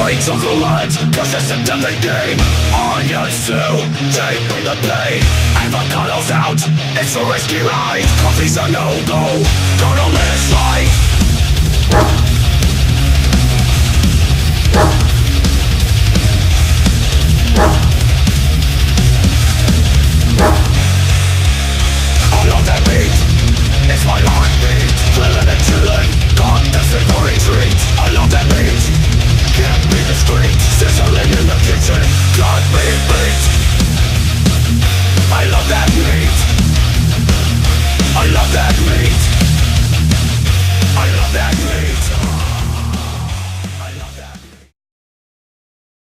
Fights of the land, persistent in the game. I used to take in the pain And the tunnel's out, it's a risky ride. Coffee's a no-go, don't know I love that I love that